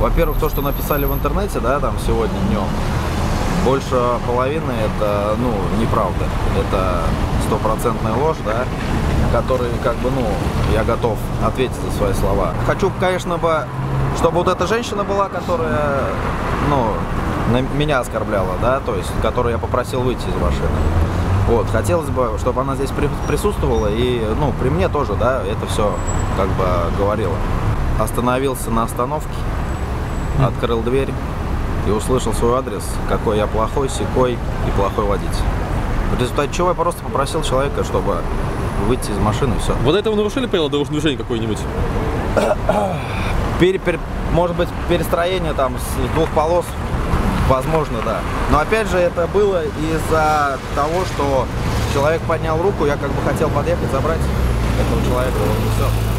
Во-первых, то, что написали в интернете, да, там сегодня днем, больше половины это, ну, неправда. Это стопроцентная ложь, да, который, как бы, ну, я готов ответить за свои слова. Хочу, конечно, бы, чтобы вот эта женщина была, которая, ну, на меня оскорбляла, да, то есть, которую я попросил выйти из машины. Вот, хотелось бы, чтобы она здесь при- присутствовала и, ну, при мне тоже, да, это все как бы говорила. Остановился на остановке, открыл дверь и услышал свой адрес, какой я плохой, секой и плохой водитель. В результате чего я просто попросил человека, чтобы выйти из машины и все. Вот это вы нарушили правила дорожного движения какое-нибудь? Пере- пере- может быть, перестроение там с двух полос, возможно, да. Но опять же, это было из-за того, что человек поднял руку, я как бы хотел подъехать, забрать этого человека, вот и все.